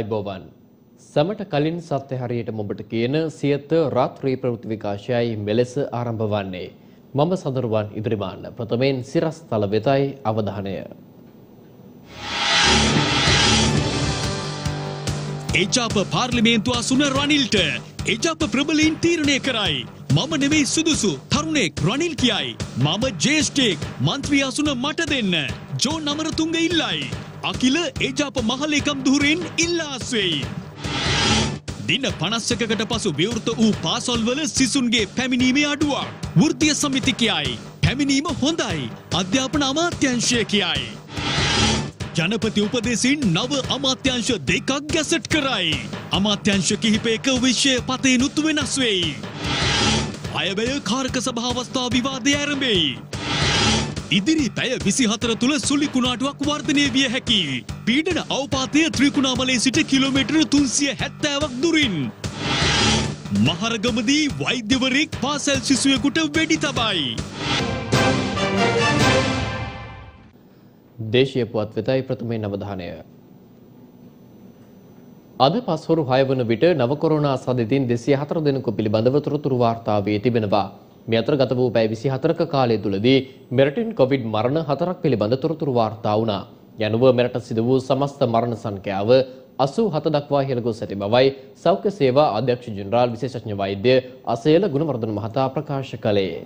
අයිබෝවන් සමට කලින් සත්‍ය හරියට මොබට කියන සියත රාත්‍රී ප්‍රවෘත්ති විකාශයයි මෙලෙස ආරම්භ වන්නේ. මම සඳරුවන් ඉදිරිමාන්න ප්‍රථමයෙන් සිරස් තල වෙතයි අවධානය. එජාප පාර්ලිමේන්තු අසුන රනිල්ට එජාප ප්‍රබලීන් තීරණය කරයි. මම නෙවෙයි සුදුසු තරුණෙක් රනිල් කියයි. මම ජේෂ්ඨෙක් මන්ත්‍රී අසුන මට දෙන්න. ජෝ නමරතුංග ඉල්ලයි. අකිල එජාප මහලේකම් දුහරෙන් ඉල්ලාස්වෙයි. දින පනස්සකකට පසු විවෘත වූ පාසොල්වල සිසුන්ගේ පැමිණීමේ අඩුවක්. වෘතිය සමිති කියයි. පැමිණීම හොඳයි. අධ්‍යාපන අමාත්‍යංශය කියයි. ජනපති උපදෙසින් නව අමාත්‍යංශ දෙකක් ගැසට් කරයි. අමාත්‍යංශ කිහිපයක විශ්ෂය පතයනුත් වෙනස් වෙයි. අයවැය කාරක සභාවස්ථා විවාදය ඇරඹෙයි. ඉදිරි පැය විසිහතර තුළ සුලිකුණාටුවක් වර්ධනය විය හැකි. පීඩන අවපාතය ත්‍රිකුණාමලේ සිට කිලෝමීටර තුන්සිය හැත්තෑවක් දුරින්. මහරගමදී වෛද්‍යවරෙක් පාසැල් ශිසුවකුට වෙඩි තබයි. දේශීය පුවත් වෙතයි ප්‍රථමයෙන් අවධානය. අද පස්වරු 6 වන විට නව කොරෝනා සදිතින් 204 දෙනෙකු පිළිබඳව තොරතුරු වාර්තා වී තිබෙනවා. මේ අතර ගත වූ පැය 24ක කාලය තුලදී මෙරටින් කොවිඩ් මරණ හතරක් පිළිබඳ තොරතුරු වාර්තා වුණා. යනුව මෙරට සිදු වූ සමස්ත මරණ සංඛ්‍යාව 87 දක්වා ඉහළ ගොස් ඇති බවයි සෞඛ්‍ය සේවා අධ්‍යක්ෂ ජෙනරාල් විශේෂඥ වෛද්‍ය අසේල ගුණවර්ධන මහතා ප්‍රකාශ කළේ.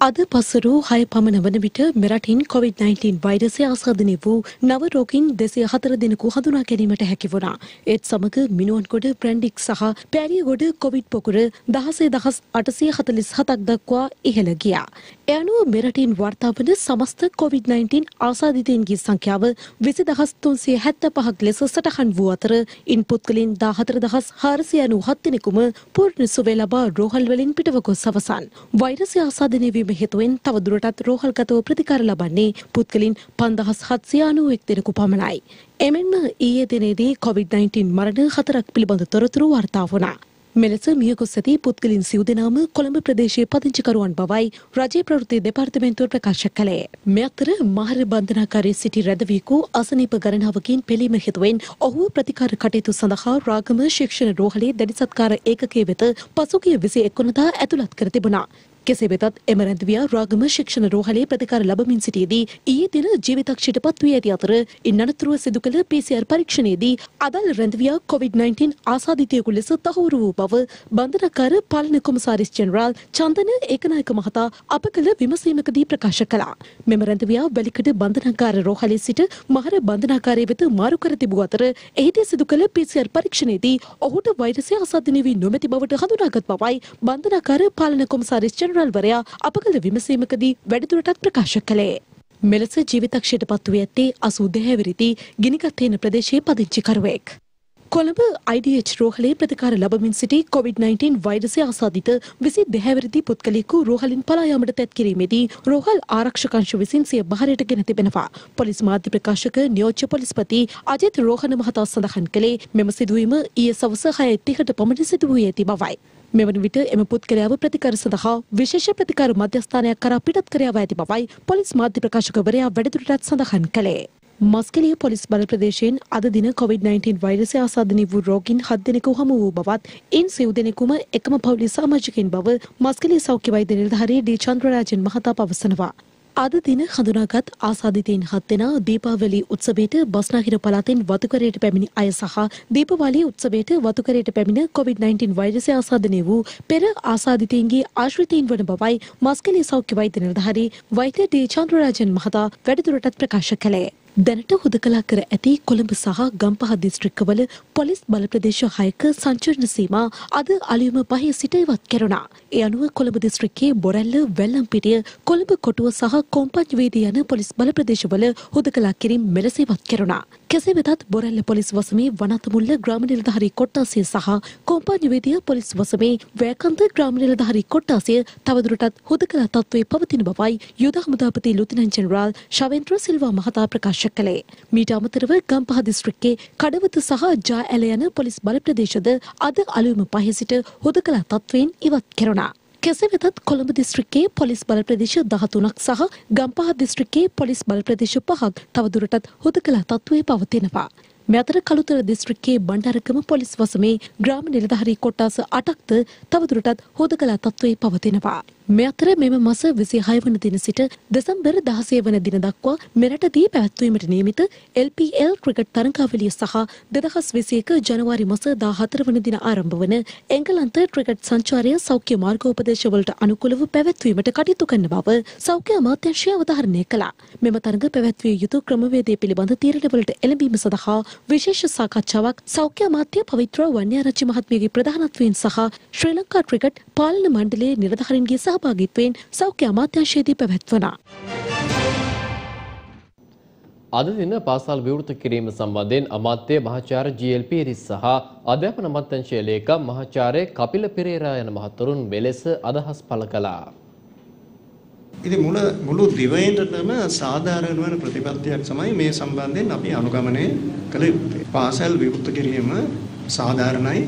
අද පසරු හය පමණ වන විට මෙරටින් COVID-19 වෛරසය ආසාදනය වූ නව රෝගීන් දෙසිය හතර දෙනෙකු හඳුනා ගැනීමට හැකි වුණා. ඒත් සමග මිනුවන්ගොඩ ප්‍රැන්ඩික් සහ පැරියගොඩ කොවිඩ් පොකුර දහසේ දහස් අටසිය හතලිස් හතක් දක්වා ඉහළ ගියා. එ අනුව මෙරටින් වර්තාවන සමස්ත COVID-19 ආසාධිතයන්ගේ සංඛ්‍යාව විසි දහස් තුන්සිය හැත්ත පහක් ලෙස සටහන් වූ අතර ඉන් පුද්ගලින් දාහතර දහස් හාරසිය අනු හත්තිනෙකුම පූර්ණ සුවේ ලබා රෝහල්වලින් පිටව ගොස් අවසන්. වෛරසය ආසාධනය වීම හේතුවෙන් තවදුරටත් රෝහල්ගතව ප්‍රතිකාර ලබන්නේ පුද්ගලින් පන්දහස් හත්සිය අනුවෙක් දෙනෙකු පමණයි. එමෙන්ම ඊයේ දිනේදී COVID-19 මරණ හතරක් පිළිබඳ තොරතුරු වාර්තා වුණා. මෙලෙස මියගොස් ඇති පුද්ගලින් සිව් දෙනාම කොළඹ ප්‍රදේශයේ පදිංචිකරුවන් බවයි රජයේ ප්‍රවෘත්ති දෙපාර්තමේන්තුව ප්‍රකාශ කළේ. මේ අතර මහර බන්ධනාකාරී සිටි රැඳවියකු අසනීප ගණනාවකින් පෙළීම හේතුවෙන් ඔහුව ප්‍රතිකාර කටයුතු සඳහා රාගම ශික්ෂණ රෝහලේ දැඩි සත්කාර ඒකකයේ වෙත පසුගිය 21 වෙනිදා ඇතුළත් කර තිබුණා. කෙසේ වෙතත් එම රැඳවියා රාගම ශික්ෂණ රෝහලේ ප්‍රතිකාර ලබමින් සිටියේදී ඊයේ දින ජීවිතක්ෂයට පත් වී ඇති අතර ඉන් අනතුරුව සිදු කළ PCR පරීක්ෂණයේදී අදාළ රැඳවියා COVID-19 ආසාදිතයෙකු ලෙස තහවුරු වූ බව බන්ධනකාර පාලන කොමසාරිස් ජෙනරාල් චන්දන ඒකනායක මහතා අප කළ විමසීමකදී ප්‍රකාශ කළා. මෙම රැඳවියා වැලිකඩ බන්ධනාකාර රෝහලේ සිට මහර බන්ධනාකාරය වෙත මාරු කර තිබූ අතර එහිදී සිදු කළ PCR පරීක්ෂණයේදී ඔහුට වෛරසය ආසාදනය වී නොමැති බවට හඳුනාගත් බවයි බන්ධනාකාර පාලන කොමසාරිස් ජෙනරල්වරයා අප කළ විමසීමකදී වැඩිදුරටත් ප්‍රකාශ කළේ. මෙලෙස ජීවිතක්ෂයට පත්ව ඇත්තේ අසූ දෙහැවිරිති ගිනිගත්තේන ප්‍රදේශයේ පදිංචිකරුවෙක්. කොළඹ IDH රෝහලේ ප්‍රතිකාර ලබමින් සිටි COVID-19 වෛරසය ආසාදිත විසි දෙහැවරිදි පුද්ගලයෙකු රෝහලින් පලා යාමට තැත් කිරීමේදී රෝහල් ආරක්ෂකංශ විසින් සිය බහරයට ගෙන තිබෙනවා. පොලිස් මාධ්‍ය ප්‍රකාශක නියෝජ්‍ය පොලිස්පති අජිත් රෝහණ මහතා සඳහන් කළේ මෙම සිදුවීම ඊයේ සවස 6:30ට පමණ සිදු වී ඇති බවයි. මෙවන විට එම පුද්ගලයාව ප්‍රතිකර සඳහා විශේෂ ප්‍රතිකාර මධ්‍යස්ථානයක් කරා පිටත් කර යවා ඇති බවයි පොලිස් මාධ්‍ය ප්‍රකාශකවරයා වැඩිදුරටත් සඳහන් කළේ. මස්කලිය පොලිස් බල ප්‍රදේශයෙන් අද දින COVID-19 වෛරසය ආසාදනය වූ රෝගීන් හත් දෙනෙකු හමු වූ බවත් ඉන් සිව් දෙනෙකුම එකම පවුලේ සමාජිකයින් බව මස්කලිය සෞඛ්‍ය වෛද්‍ය නිලධාරී ඩී චන්ද්‍රරාජන් මහතා පවසනවා. අද දින හඳුනාගත් ආසාධිතයින් හත් දෙනා දීපාවලි උත්සවයට බස්නාහිර පළාතෙන් වතුකරයට පැමිණි අය සහ දීපවලි උත්සවයට වතුකරයට පැමිණ COVID-19 වෛරසය ආසාදනය වූ පෙර ආසාධිතයින්ගේ ආශ්‍රිතයින් වන බවයි මස්කලි සෞඛ්‍ය වෛද්‍ය නිලධාරී වෛද්‍ය ඩී චන්ද්‍රරාජන් මහතා වැඩිදුරටත් ප්‍රකාශ කළේ. දැනට හුදකලා කර ඇති කොළඹ සහ ගම්පහ දිස්ත්‍රික්කවල පොලිස් බල ප්‍රදේශ හයක සංචරණ සීමා අද අලියම පහේ සිට ඉවත් කෙරුණා. ඒ අනුව කොළඹ දිස්ත්‍රික්කයේ බොරැල්ල වෙල්ලම්පිටිය කොළඹ කොටුව සහ කොම්පඤ්ඤ වේදී යන පොලිස් බල ප්‍රදේශවල හුදකලා කිරීම මෙලෙස ඉවත් කෙරුණා. කෙසේ වෙතත් බොරැල්ල පොලිස් වසමේ වනතමුල්ල ග්‍රාම නිලධාරී කොට්ටාසය සහ කොම්පඤ්ඤ වේදිය පොලිස් වසමේ වැකන්ත ග්‍රාම නිලධාරී කොට්ටාසය තවදුරටත් හුදකලා තත්ත්වයේ පවතින බවයි යුද හමුදාපති ලුතිනන්ට් ජෙනරාල් ශවෙන්ද්‍ර සිල්වා මහතා ප්‍රකාශ කළේ. මීට අමතරව ගම්පහ දිස්ත්‍රික්කයේ කඩවත සහ ජා ඇල යන පොලිස් බල ප්‍රදේශද අද අලුයම පහේ සිට හුදකලා තත්ත්වයෙන් ඉවත් කෙරුණා. කෙසේ වෙතත් කොළඹ දිස්ත්‍රික්කයේ පොලිස් බල ප්‍රදේශ දහතුනක් සහ ගම්පහ දිස්ත්‍රික්කයේ පොලිස් බල ප්‍රදේශ පහක් තවදුරටත් හොදකලා තත්ත්වයේ පවතිනවා. මේ අතර කළුතර දිස්ත්‍රික්කයේ බණ්ඩාරගම පොලිස් වසමේ ග්‍රාම නිලධාරී කොට්ටාස අටක්ද තවදුරටත් හොදකලා තත්ත්වයේ පවතිනවා. මේ අතර මෙම මස විසි හයවන දින සිට දෙසම්බර් දහසේ වන දින දක්වා මෙරටදී පැවැත්වීමට නියමිත LPL ක්‍රිකට් තරඟාවලිය සහ දෙදහස් විසියක ජනවාරි මස දාහතර වන දින ආරම්භ වන එංගලන්ත ක්‍රිකට් සංචාරය සෞඛ්‍ය මාර්ගෝපදේශවලට අනුකූලව පැවැත්වීමට කටයුතු කරන බව සෞඛ්‍ය අමාත්‍යංශය අවධාරණය කළා. මෙම තරඟ පැවැත්විය යුතු ක්‍රමවේදය පිළිබඳ තීරණවලට එළඹීම සඳහා විශේෂ සාකච්ඡාවක් සෞඛ්‍ය අමාත්‍ය පවිත්‍ර වන්‍යාරච්චි මහත්මියගේ ප්‍රධානත්වයෙන් සහ ශ්‍රී ලංකා ක්‍රිකට් පාලන මණ්ඩලයේ නිලධාරීන්ගේ සහභාගීත්වයෙන් සෞඛ්‍ය අමාත්‍යංශයේදී පැවැත්වනා. අද දින පාසල් විවෘත කිරීම සම්බන්ධයෙන් අමාත්‍ය මහාචාර්ය ජී.එල්. පීරිස් සහ අධ්‍යාපන අමාත්‍යාංශයේ ලේකම් මහාචාර්ය කපිල පෙරේරා යන මහතුරුන් මෙලෙස අදහස් පළ කළා. ඉතින් මුල මුළු දිවයිනටම සාධාරණ වන ප්‍රතිපත්තියක් තමයි මේ සම්බන්ධයෙන් අපි අනුගමනය කළ යුත්තේ. පාසල් විවෘත කිරීම සාධාරණයි.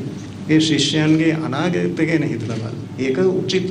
ඒ ශිෂ්‍යයන්ගේ අනාගතය ගැන හිතලා බලන්න. ඒක උචිත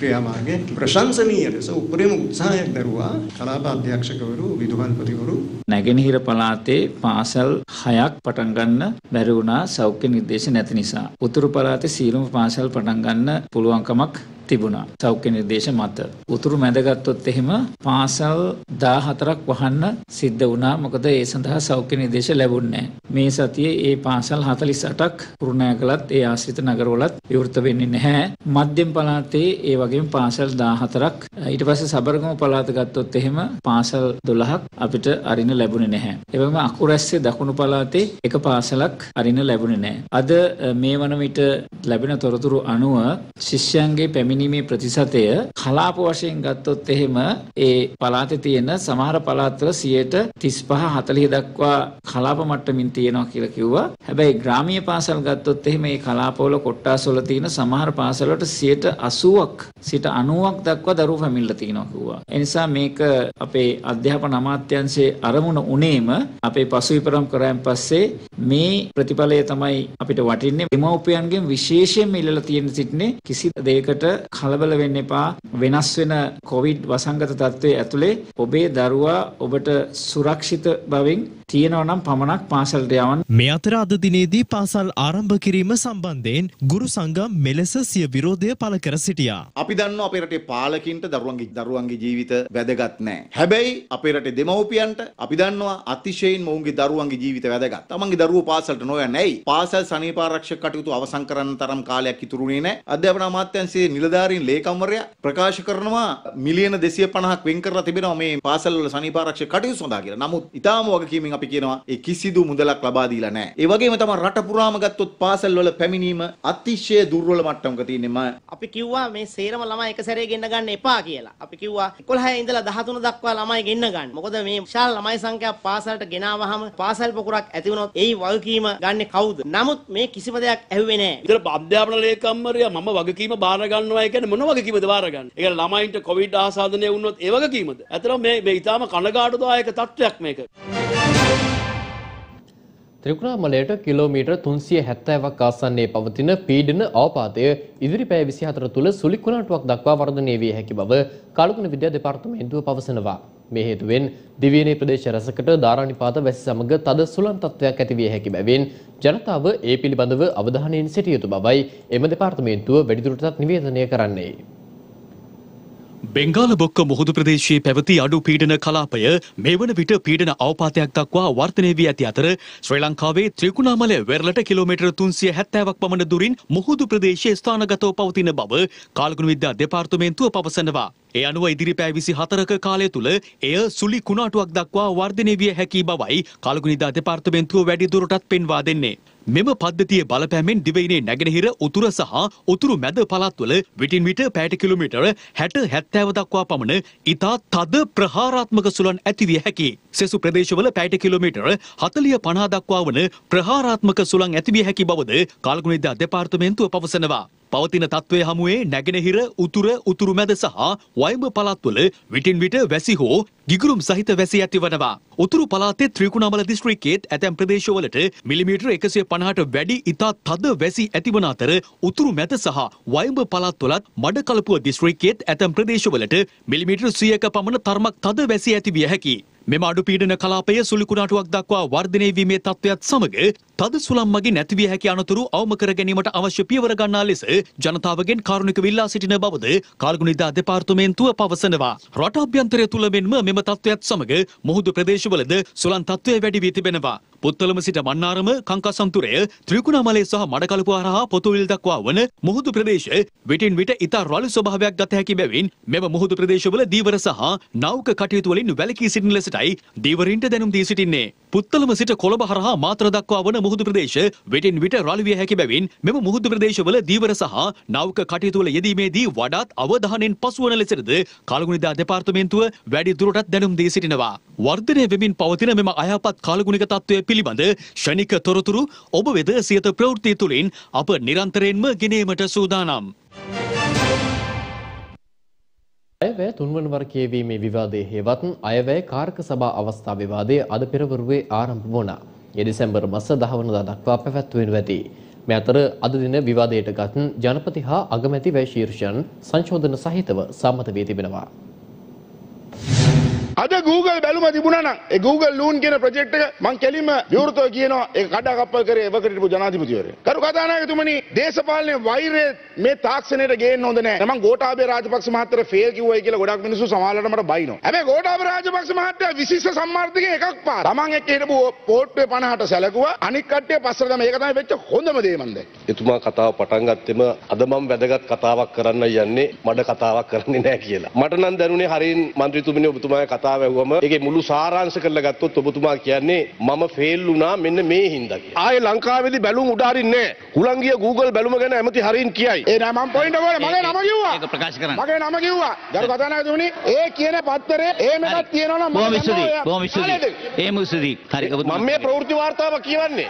ක්‍රියාමාර්ගය ප්‍රශංසනීය ලෙස උපරිම උත්සාහයක් දරුවා කලාප අධ්‍යක්ෂකවරු විදුහල්පතිවරු නැගෙනහිර පළාතේ පාසල් හයක් පටන් ගන්න බැරි වුණා සෞඛ්‍ය නිර්දේශ නැති නිසා. උතුරු පළාතේ සියලුම පාසල් පටන් ගන්න පුළුවන්කමක් තිබුණා සෞඛ්‍ය නිර්දේශ මත. උතුරු මැද ගත්තොත් එහෙම පාසල් 14ක් වහන්න සිද්ධ වුණා. මොකද ඒ සඳහා සෞඛ්‍ය නිර්දේශ ලැබුණේ මේ සතියේ ඒ පාසල් 48ක් පුරුණෑගලත් ඒ ආශ්‍රිත නගරවලත් විවෘත වෙන්නේ නැහැ. මධ්‍යම පළාතේ ඒ වගේම පාසල් 14ක් ඊට පස්සේ සබරගමු පළාත ගත්තොත් එහෙම පාසල් 12ක් අපිට අරින්න ලැබුණේ නැහැ. ඒ වගේම අකුරැස්සේ දකුණු පළාතේ එක පාසලක් අරින්න ලැබුණේ නැහැ. අද මේ වන විට ලැබෙන තොරතුරු අනුව ශිෂ්‍යයන්ගේ පැමිණීමේ ප්‍රතිශතය කලාප වශයෙන් ගත්තොත් එහෙම ඒ පළාතේ තියෙන සමහර පළාත්වල 35 40 දක්වා කලාප මට්ටමින් තියෙනවා කියලා කිව්වා. හැබැයි ග්‍රාමීය පාසල් ගත්තොත් එහෙම මේ කලාපවල කොට්ටාස්වල තියෙන සමහර පාසල්වලට 80ක් සිට 90ක් දක්වා දරුවෝ පැමිණලා තියෙනවා කිව්වා. ඒ නිසා මේක අපේ අධ්‍යාපන අමාත්‍යාංශයේ අරමුණ උනේම අපේ පසුවිපරම් කරාන් පස්සේ මේ ප්‍රතිඵලය තමයි අපිට වටින්නේ. දෙමව්පියන්ගෙන් විශේෂයෙන්ම ඉල්ලලා තියෙන සිටිනේ කිසි දෙයකට කලබල වෙන්න එපා. වෙනස් වෙන කොවිඩ් වසංගත තත්ත්වයේ ඇතුලේ ඔබේ දරුවා ඔබට සුරක්ෂිත බවින් තියෙනවා නම් පමණක් පාසලට යවන්න. මේ අතර අද දිනේදී පාසල් ආරම්භ කිරීම සම්බන්ධයෙන් ගුරු සංඝම් මෙලෙස සිය විරෝධය පළ කර සිටියා. අපි දන්නවා අපේ රටේ පාලකින්ට දරුවන්ගේ දරුවන්ගේ ජීවිත වැදගත් නැහැ. හැබැයි අපේ රටේ දෙමව්පියන්ට අපි දන්නවා අතිශයින් මොවුන්ගේ දරුවන්ගේ ජීවිත වැදගත්. තමන්ගේ දරුවෝ පාසලට නොයන්නේ ඇයි? පාසල් සනීපාරක්ෂක කටයුතු අවසන් කරන්න තරම් කාලයක් ඉතුරුනේ නැහැ. අධ්‍යාපන අමාත්‍යාංශයේ නිලධාරීන් ලේකම්වරයා ප්‍රකාශ කරනවා මිලියන 250ක් වෙන් කරලා තිබෙනවා මේ පාසල් වල සනීපාරක්ෂක කටයුතු සඳහා කියලා. නමුත් ඊටාම වගකීමෙන් අපි කියනවා ඒ කිසිදු මුදලක් ලබා දීලා නැහැ. ඒ වගේම තමයි රට පුරාම ගත්තොත් පාසල් වල පැමිණීම අතිශය දුර්වල මට්ටමක තියෙන්නේ. අපි කිව්වා මේ සේරම ළමයි එක සැරේ ගෙන්න ගන්න එපා කියලා. අපි කිව්වා 11 ඉඳලා 13 දක්වා ළමයි ගෙන්න ගන්න. මොකද මේ විශාල ළමයි සංඛ්‍යාව පාසලට ගෙනාවහම පාසල් පොකුරක් ඇති වුණොත් ඒයි වගකීම ගන්නෙ කවුද? නමුත් මේ කිසිම දෙයක් ඇහුවේ නැහැ. විතර අධ්‍යාපන ලේකම්වරයා මම වගකීම බාර ගන්නවා කියන්නේ මොන වගකීමද බාර ගන්න? ඒ කියන්නේ ළමයින්ට කොවිඩ් ආසාදනය වුණොත් ඒ වගකීමද? ඇත්තටම මේ මේ ඊටාම කනගාටුදායක තත්ත්වයක් මේක. ත්‍රිකුණාමලයට කිලෝමීටර් 370ක් ආසන්නයේ පවතින පීඩන අවපාතය ඉදිරි පැය 24 තුළ සුළි කුණාටුවක් දක්වා වර්ධනය විය හැකි බව කාලගුණ විද්‍යා දෙපාර්තමේන්තුව පවසනවා. මේ හේතුවෙන් දිවයිනේ ප්‍රදේශ රැසකට ධාරානිපාත වැසි සමග තද සුළං තත්ත්වයක් ඇති විය හැකි බැවින් ජනතාව ඒ පිළිබඳව අවධානයෙන් සිටිය යුතු බවයි එම දෙපාර්තමේන්තුව වැඩිදුරටත් නිවේදනය කරන්නේ. බෙංගාල බොක්ක මුහුදු ප්‍රදේශයේ පැවති අඩු පීඩන කලාපය මේ වන විට පීඩන අවපාතයක් දක්වා වර්ධනය වී ඇති අතර ශ්‍රී ලංකාවේ ත්‍රිකුණාමල වෙරළට කිලෝමීටර් 370ක් පමණ දුරින් මුහුදු ප්‍රදේශයේ ස්ථානගතව පවතින බව කාලගුණ විද්‍යා දෙපාර්තමේන්තුව පවසනවා. ඒ අනුව ඉදිරි පැය 24ක කාලය තුල එය සුළි කුණාටුවක් දක්වා වර්ධනය විය හැකි බවයි කාලගුණ විද්‍යා දෙපාර්තමේන්තුව වැඩිදුරටත් පෙන්වා දෙන්නේ. මෙම පද්ධතිය බලපෑමෙන් දිවයිනේ නැගෙනහිර උතුර සහ උතුරු මැද පළාත්වල විටින් විට පැයට කිලෝමීටර 60 70 දක්වා පමණ ඉතා තද ප්‍රහාරාත්මක සුළං ඇතිවිය හැකි. සෙසු ප්‍රදේශවල පැයට කිලෝමීටර 40 50 දක්වා වන ප්‍රහාරාත්මක සුළං ඇතිවිය හැකි බවද කාලගුණ විද්‍යා දෙපාර්තමේන්තුව පවසනවා. පවතින තත්ත්වය හමුවේ නැගෙනහිර උතුර උතුරු මැද සහ වයඹ පළාත්වල විටින් විට වැසි හෝ ගිගුරුම් සහිත වැසි ඇතිවනවා. උතුරු පළාතේ ත්‍රිකුණාමල දිස්ත්‍රික්කයේත් ඇතැම් ප්‍රදේශවලට මිලිමීටර් 150ට වැඩි ඉතා තද වැසි ඇතිවන අතර උතුරු මැද සහ වයඹ පළාත්වලත් මඩකලපුව දිස්ත්‍රික්කයේත් ඇතැම් ප්‍රදේශවලට මිලිමීටර් 100ක පමණ තරමක් තද වැසි ඇති විය හැකියි. මෙම අඩුපීඩන කලාපය සුළුකුණාටුවක් දක්වා වර්ධනය වීමේ තත්ත්වයක් සමග තද සුළම් මගින් නැතිවිය හැකි අනතුරු අවම කර ගැනීමට අවශ්‍ය පියවර ගන්නා ලෙස ජනතාවගෙන් කාරුණික විල්ලා සිටින බවද කාල්ගුනිදා දෙපාර්තමේන්තුව පවසනවා. රට අභ්‍යන්තරය තුළ මෙන්ම මෙම තත්ත්වයක් සමග මුහුදු ප්‍රදේශවලද සුළන් තත්ත්වය වැඩි වී තිබෙනවා. පුත්තලම සිට මන්නාරම කංකසන්තුරය ත්‍රිකුණාමලය සහ මඩකලපුව හරහා පොතුවිල් දක්වා වන මුහුදු ප්‍රදේශ විටින් විට ඉතා රළු ස්වභාවයක් ගත හැකි බැවින් මෙම මුහුදු ප්‍රදේශවල දීවර සහ නෞක කටයුතු වලින් වැළකී සිටින ලෙසටයි දීවරින්ට දැනුම් දී සිටින්නේ. පුත්තලම සිට කොළඹ හරහා මාත්‍ර දක්වා වන මුහුදු ප්‍රදේශ විටින් විට රළු විය හැකි බැවින් මෙම මුහුදු ප්‍රදේශවල දීවර සහ නෞක කටයුතු වල යෙදීමේදී වඩාත් අවධානයෙන් පසුවන ලෙසද කාලගුණිදා දෙපාර්තමේන්තුව වැඩි දුරටත් දැනුම් දී සිටිනවා. වර්ධනය වෙමින් පවතින මෙම අයහපත් කාලගුණික තත්ත්වය පිළිබඳ ෂණික තොරතුරු ඔබ වෙද සියත ප්‍රවෘත්ති තුළින් අප නිරන්තරයෙන්ම ගෙනීමට සූදානම්. අයවැය තුන්වන වර කියවීමේ විවාදයේ හේවත් අයවැය කාර්ක සභා අවස්ථා විවාදය අද පෙරවරුවේ ආරම්භ වුණා. ඒ දෙසැම්බර් මාස 10 වනදා දක්වා පැවැත්වෙනු ඇති. මේ අතර අද දින විවාදයට ගත් ජනපති හා අගමැති වැය ශීර්ෂයන් සංශෝධන සහිතව සම්මත වී තිබෙනවා. අද Google බැලුම තිබුණා නම් ඒ Google Loon කියන ප්‍රොජෙක්ට් එක මං කෙලින්ම විවෘතව කියනවා ඒක කඩාකප්පල් කරේ එවකට හිටපු ජනාධිපතිවරයා. කරු කතානායකතුමනි දේශපාලනයේ වෛරය මේ තාක්ෂණයට ගේන්න හොඳ නෑ. මං ගෝඨාභය රාජපක්ෂ මහත්තයා ෆේල් කිව්වයි කියලා ගොඩක් මිනිස්සු සමහරවිට මට බයිනවා. හැබැයි ගෝඨාභය රාජපක්ෂ මහත්තයා විශේෂ සම්මාර්ථකේ එකක් පාර. තමන් එක්ක හිටපු පෝට්ටුවේ 50ට සැලකුවා. අනික් කට්ටිය පස්සට තමයි. ඒක තමයි වෙච්ච හොඳම දේ මන් දැක්කේ. එතුමා කතාව පටන් ගත්තෙම අද මම වැදගත් කතාවක් කරන්න යන්නේ මඩ කතාවක් කරන්නේ නෑ කියලා. මට නම් දැනුනේ හරින් മന്ത്രിතුමනි ඔබතුමාගේ කතාව ඇහුවම ඒකේ මුළු සාරාංශ කරලා ගත්තොත් ඔබතුමා කියන්නේ මම ෆේල් වුණා මෙන්න මේ හින්දා කියලා. ආයේ ලංකාවේදී බැලුම් උඩ හරින්නේ නැහැ. හුලංගිය Google බැලුම ගැන ඇමති හරින් කියයි. ඒ නෑ මම පොයින්ට් එක මගේ නම කිව්වා. ඒක ප්‍රකාශ කරන්න. මගේ නම කිව්වා. ගරු කතානායකතුමනි ඒ කියන පත්තරේ එහෙම එකක් තියෙනවා නම් බොහොම ස්තුතියි. දන්නවා බොහොම ස්තුතියි. එහෙම ස්තුතියි. හරි ඔබතුමා. මම මේ ප්‍රවෘත්ති වාර්තාව කියවන්නේ.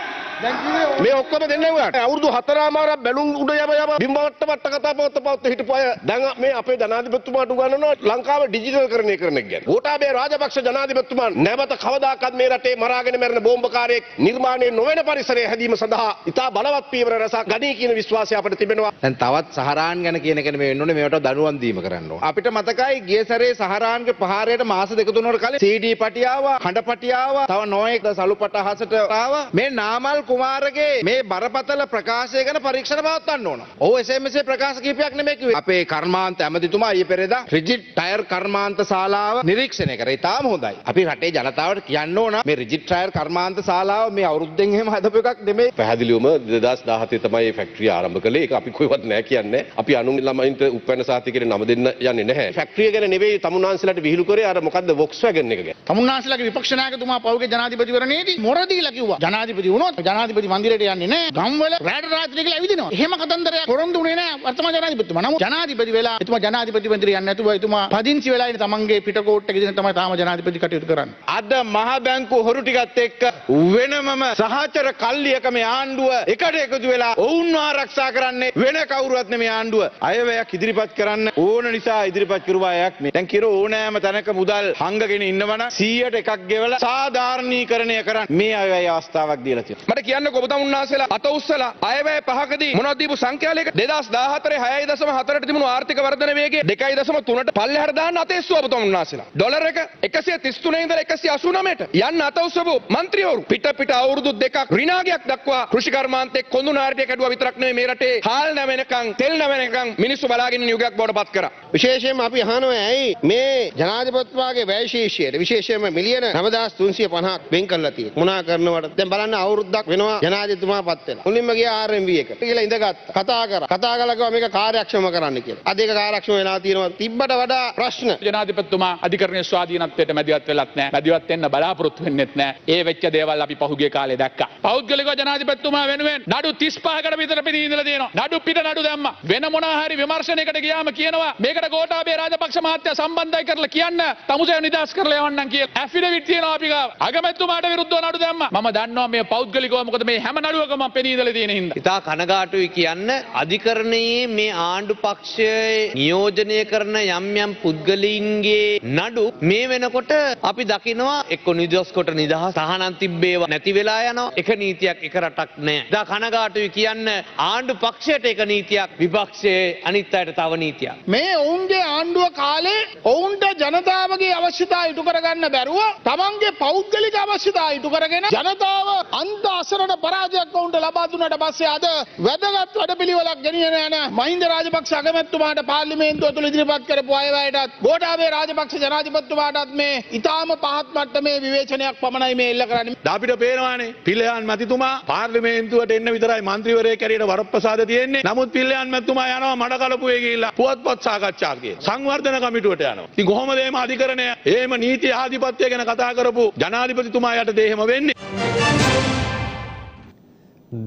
මේ ඔක්කොම දෙන්නේ වාට. අවුරුදු හතරමාරක් බැලුම් උඩ යම යම බිම්බවට්ට වට කතා පවත්ත පවත්ත හිටපු අය දැන් මේ අපේ ජනාධිපතිතුමාට උගන්වනවා ලංකාව ඩිජිටල් කරණය කරන එක ගැන. ගෝඨාභය රාජපක්ෂ ජනාධිපතිතුමා නැවත කවදාකවත් මේ රටේ මරාගෙන මැරෙන බෝම්බකාරයෙක් නිර්මාණය නොවන පරිසරය හැදීම සඳහා ඉතා බලවත් පීවර රසක් ගනී කියන විශ්වාසය අපිට තිබෙනවා. දැන් තවත් සහරාන් ගැන කියන එක නෙමෙයි වෙන්න ඕනේ මේවට දනුවම් දීම කරන්න ඕනේ. අපිට මතකයි ගිය සැරේ සහරාන්ගේ ප්‍රහාරයට මාස දෙක තුනකට කලින් CD පටියාව, හඬ පටියාව, තව නොයෙක් සලු පටහසට ආවා. මේ නාමල් කුමාරගේ මේ බරපතල ප්‍රකාශය ගැන පරීක්ෂණ පවත්වන්න ඕන. ඔහු එසේ මෙසේ ප්‍රකාශ කිහිපයක් නෙමෙයි කිව්වේ. අපේ කර්මාන්ත ඇමතිතුමා ඊයේ පෙරේදා රිජිට් ටයර් කර්මාන්ත ශාලාව නිරීක්ෂණය කරේ. ඊටාම හොඳයි. අපි රටේ ජනතාවට කියන්න ඕන මේ රිජිට් ටයර් කර්මාන්ත ශාලාව මේ අවුරුද්දෙන් එහෙම හදපු එකක් නෙමෙයි. පැහැදිලිවම 2017 තමයි මේ ෆැක්ටරිය ආරම්භ කළේ. ඒක අපි කොහෙවත් නැහැ කියන්නේ. අපි අනුන්ගේ ළමයින්ට උපැන්න සාතිකේ නම දෙන්න යන්නේ නැහැ. ෆැක්ටරිය ගැන නෙවෙයි තමුන්වන්සලාට විහිළු කරේ අර මොකද්ද Volkswagen එක ගැන. තමුන්නාන්සලාගේ විපක්ෂ නායකතුමා පෞගේ ජනාධිපතිවරණයේදී මොර දීලා කිව්වා ජනාධිපති වුණොත් ජනාධිපති මන්දිරයට යන්නේ නැහැ ගම්වල රාත්‍රී රාත්‍රී කියලා ඇවිදිනවා එහෙම කතන්දරයක් පොරොන්දු වුණේ නැහැ වර්තමාන ජනාධිපතිතුමා නමුත් ජනාධිපති වෙලා එතුමා ජනාධිපති මන්දිරය යන්නේ නැතුව එතුමා පදිංචි වෙලා ඉන්නේ තමන්ගේ පිටකෝට් එක ඉදිරියෙන් තමයි තාම ජනාධිපති කටයුතු කරන්නේ. අද මහ බැංකු හොරු ටිකත් එක්ක වෙනමම සහචර කල්ලියක මේ ආණ්ඩුව එකට එකතු වෙලා ඔවුන්ව ආරක්ෂා කරන්නේ වෙන කවුරුවත් නෙමේ ආණ්ඩුව. අයවැයක් ඉදිරිපත් කරන්න ඕන නිසා ඉදිරිපත් කරුවා අයක් මේ. දැන් කිරෝ ඕනෑම තැනක මුදල් හංගගෙන ඉන්නවනම් 100ට එකක් ගෙවලා සාධාරණීකරණය කරන්න මේ අයවැය අවස්ථාවක් දීලා තියෙනවා. මට කියන්න ඔබ තමුන්නාසලා අත උස්සලා අයවැය පහකදී මොනවද දීපු සංඛ්‍යාලයක? 2014 6.4ට තිබුණු ආර්ථික වර්ධන වේගය 2.3ට පල්ලෙහාට දාන්න අතේස්සුව ඔබ තමුන්නාසලා ඩොලර් එක එකසේ තිස්තුනේ ඉඳලා එකසේ අසුනමයට යන්න අත උසවූ මන්ත්‍රීවරු පිට පිට අවුරුදු දෙකක් රිනාගයක් දක්වා කෘෂිකර්මාන්තේ කොඳු නාරටිය කැඩුවා විතරක් නෙවෙයි මේ රටේ. හාල් නැවෙනකන් තෙල් නැවෙනකන් මිනිස්සු බලාගෙන යුගයක් බවට පත් කරා. විශේෂයෙන්ම අපි අහනවා ඇයි මේ ජනාධිපතිතුමාගේ වැයශීෂ්‍යයට විශේෂයෙන්ම මිලියන 9350ක් වෙන් කරලා තියෙන්නේ. මොනා කරනවද? දැන් බලන්න අවුරුද්දක් වෙනවා ජනාධිපතිතුමා පත් වෙනවා මුලින්ම ගියා RMB එක. කියලා ඉඳගත්තා. කතා කරා. කතා කළා කිව්වා මේක කාර්යක්ෂම කරන්න කියලා. අද ඒක කාර්යක්ෂම වෙලා තියෙනවා. තිබ්බට වඩා ප්‍රශ්න. ජනාධිපතිතුමා අධිකරණයේ ස්වාධීනත්වයට මැදිහත් වෙලත් නැහැ. මැදිහත් වෙන්න බලාපොරොත්තු වෙන්නෙත් නැහැ. ඒ වෙච්ච දේවල් අපි පහුගිය කාලේ දැක්කා. පෞද්ගලිකව ජනාධිපතිතුමා වෙනුවෙන් නඩු 35කට විතර පිටි ඉඳලා තියෙනවා. නඩු පිට නඩු දැම්මා. වෙන මොනවා හරි විමර්ශනයකට ගියාම කියනවා මේකට ගෝඨාභය රාජපක්ෂ මහත්තයා සම්බන්ධයි කරලා කියන්න තමුසේ නිදහස් කරලා යවන්නම් කියලා. ඇෆිඩවිට් තියෙනවා අපි ගාව. අගමැතිතුමාට විරුද්ධව නඩු දැම්මා. මම දන්නවා මේ පෞද්ගලිකව නඩුව මොකද මේ හැම නඩුවකම පෙනී ඉඳලා තියෙන හින්දා. ඉතා කනගාටුයි කියන්න අධිකරණයේ මේ ආණ්ඩු පක්ෂයේ නියෝජනය කරන යම් යම් පුද්ගලයින්ගේ නඩු මේ වෙනකොට අපි දකිනවා එක්ක නිදොස් කොට නිදහස් තහනම් තිබ්බේව නැති වෙලා යනවා එක නීතියක් එක රටක් නෑ. දා කනගාටුයි කියන්න ආණ්ඩු පක්ෂයට එක නීතියක් විපක්ෂයේ අනිත් අයට තව නීතියක්. මේ ඔවුන්ගේ ආණ්ඩුව කාලේ ඔවුන්ට ජනතාවගේ අවශ්‍යතා ඉටු කරගන්න බැරුව තමන්ගේ පෞද්ගලික අවශ්‍යතා ඉටු කරගෙන ජනතාව අන්ත අසරණ පරාජයක් ඔවුන්ට ලබා දුන්නට පස්සේ අද වැදගත් වැඩපිළිවෙලක් ගෙනියන යන මහින්ද රාජපක්ෂ අගමැතිතුමාට පාර්ලිමේන්තුව තුළ ඉදිරිපත් කරපු අයවැයටත් ගෝඨාභය රාජපක්ෂ ජනාධිපතිතුමාටත් මේ ඉතාම පහත් මට්ටමේ විවේචනයක් පමණයි මේ එල්ල කරන්නේ. අපිට පේනවානේ පිල්ලයන් මැතිතුමා පාර්ලිමේන්තුවට එන්න විතරයි මන්ත්‍රීවරයෙක් කැරියට වරප්‍රසාද තියෙන්නේ. නමුත් පිල්ලයන් මැතිතුමා යනවා මඩ කලපුවේ ගිහිල්ලා පුවත්පත් සාකච්ඡා කිය. සංවර්ධන කමිටුවට යනවා. ඉතින් කොහොමද එහෙම අධිකරණය එහෙම නීති ආධිපත්‍ය ගැන කතා කරපු ජනාධිපතිතුමා යටතේ එහෙම වෙන්නේ?